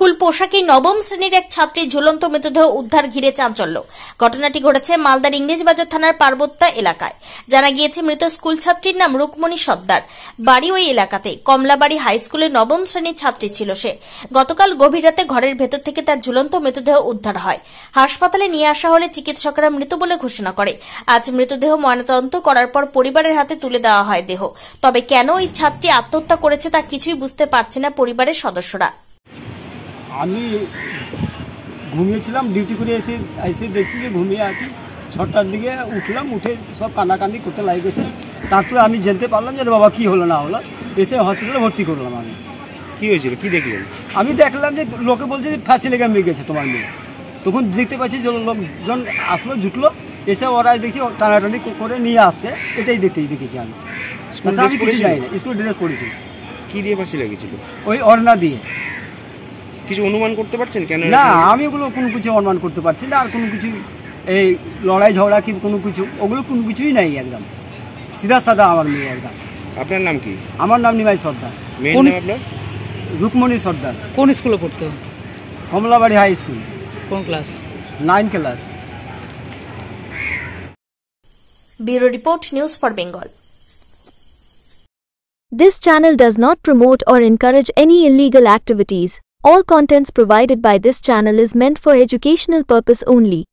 School পোশাকে নবম শ্রেণির এক ছাত্রীর ঝুলন্ত মৃতদেহ উদ্ধার ঘিরে চাঞ্চল্য। ঘটনাটি ঘটেছে মালদার ইংরেজবাজার থানার পার্বত্যা এলাকায়। জানা গিয়েছে, মৃত স্কুল ছাত্রীর নাম রুকমণি সর্দার। বাড়ি ওই এলাকাতে কমলাবাড়ি হাই স্কুলের নবম শ্রেণির ছাত্রী ছিল সে। গতকাল গভীর রাতে ঘরের ভেতর থেকে তার ঝুলন্ত মৃতদেহ উদ্ধার হয়। হাসপাতালে নিয়ে আসা হলে চিকিৎসকরা মৃত বলে ঘোষণা করে। আজ মৃতদেহ ময়নাতদন্ত করার পর পরিবারের হাতে তুলে দেওয়া হয় দেহ। তবে কেন ওই ছাত্রী আত্মহত্যা করেছে তা কিছুই বুঝতে পারছে না পরিবারের সদস্যরা। আমি ঘুমিয়েছিলাম ডিউটি করে এসে এসে দেখছি যে ঘুমিয়ে আছি। ছটার দিকে উঠলাম উঠে সব কান্নাকান্দি করতে লাগে গেছে। তারপরে আমি জানতে পারলাম যে বাবা কি হলো না হলো? এসে হসপিটালে ভর্তি করলাম আমি। কি হয়েছিল? কি দেখলেন? আমি দেখলাম যে লোকে বলছে যে ফাঁসি লেগে মেয়ে গেছে তোমার মেয়ে। তখন দেখতে পাচ্ছি যে লোকজন আসলো জুটলো। এসে ওরা দেখছি টানাটানি করে নিয়ে আসছে। এটাই দেখতেই দেখেছি আমি। আমি কিছু যাই না স্কুল ড্রেস পড়েছি কি দিয়ে ফাঁসি লেগেছিল? ওই অর্ণা দিয়ে। কিছু অনুমান করতে পারছেন কেন না আমি ওগুলো কোনো কিছু অনুমান করতে পারছি না আর কোনো কিছু এই লড়াই ঝগড়া কি কোনো কিছু ওগুলো কোনো কিছুই নাই একদম। সিধা সাদা আমার মেয়ে একদম। আপনার নাম কি? আমার নাম নিমাই সর্দার। মেয়ের নাম আপনার? রুকমণি সর্দার। কোন স্কুলে পড়তো? Kamalabari high school. কোন class? Nine class. Bureau report news for Bengal. This channel does not promote or encourage any illegal activities. All contents provided by this channel is meant for educational purpose only.